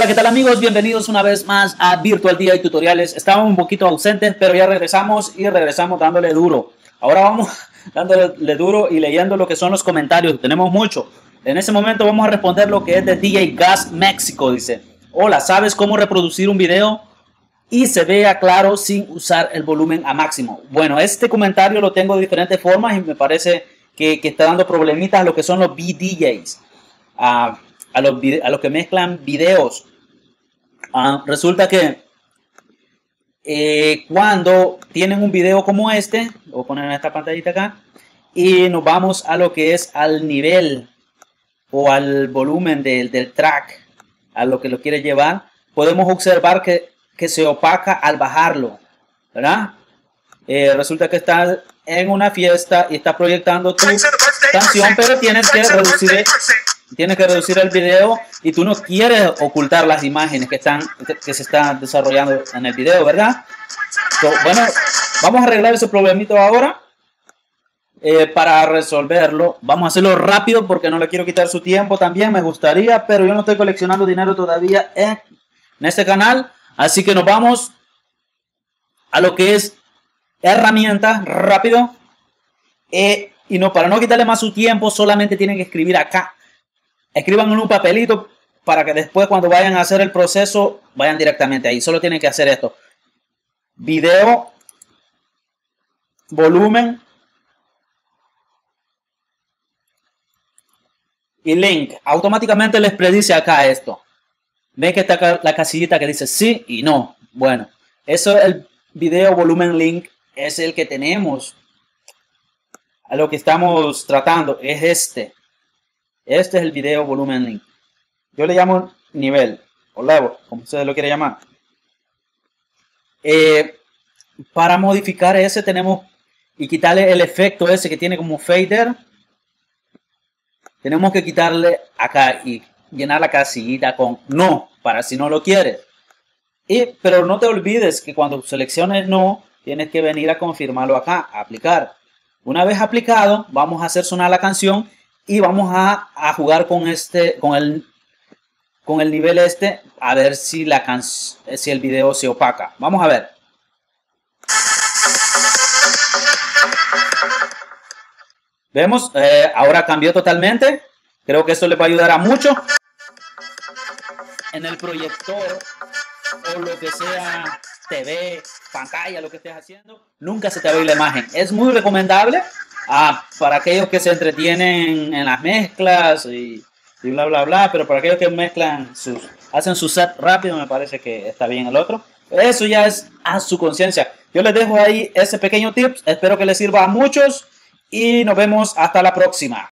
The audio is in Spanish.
amigos? Bienvenidos una vez más a Virtual Día y Tutoriales. Estábamos un poquito ausentes, pero ya regresamos y regresamos dándole duro. Ahora vamos dándole duro y leyendo lo que son los comentarios. Tenemos mucho. En ese momento vamos a responder lo que es de DJ Gas México. Dice, hola, ¿sabes cómo reproducir un video y se vea claro sin usar el volumen a máximo? Bueno, este comentario lo tengo de diferentes formas y me parece que, que está dando problemitas a lo que son los BDJs. Uh, a los, a los que mezclan videos. Ah, resulta que eh, cuando tienen un video como este, voy a poner en esta pantallita acá, y nos vamos a lo que es al nivel o al volumen del, del track, a lo que lo quiere llevar, podemos observar que, que se opaca al bajarlo, ¿verdad? Eh, resulta que está en una fiesta y está proyectando tu canción, pero tienes que reducir tienes que reducir el video y tú no quieres ocultar las imágenes que están que se están desarrollando en el video, ¿verdad? bueno, vamos a arreglar ese problemito ahora. Eh, para resolverlo, vamos a hacerlo rápido porque no le quiero quitar su tiempo también, me gustaría, pero yo no estoy coleccionando dinero todavía en, este canal, así que nos vamos a lo que es herramientas rápido. Eh, y no, para no quitarle más su tiempo, solamente tienen que escribir acá escriban en un papelito para que después cuando vayan a hacer el proceso vayan directamente ahí. Solo tienen que hacer esto. Video, volumen y link. Automáticamente les predice acá esto. Ven que está la casillita que dice sí y no. Bueno, eso es el video, volumen, link. Es el que tenemos. A lo que estamos tratando es este. Este es el video volumen link. Yo le llamo nivel o level, como ustedes lo quieren llamar. Eh, para modificar ese tenemos y quitarle el efecto ese que tiene como fader. Tenemos que quitarle acá y llenar la casillita con no, para si no lo quieres. Y, pero no te olvides que cuando selecciones no, tienes que venir a confirmarlo acá, aplicar. Una vez aplicado, vamos a hacer sonar la canción y vamos a, jugar con este, con el, con el nivel este, a ver si la si el video se opaca. Vamos a ver. Vemos, eh, ahora cambió totalmente. Creo que esto le va a ayudar a mucho. En el proyector o lo que sea, TV, pantalla, lo que estés haciendo, nunca se te ve la imagen. Es muy recomendable Ah, para aquellos que se entretienen en las mezclas y, bla, bla, bla, pero para aquellos que mezclan hacen su set rápido, me parece que está bien el otro. Eso ya es a su conciencia. Yo les dejo ahí ese pequeño tips. Espero que les sirva a muchos y nos vemos hasta la próxima.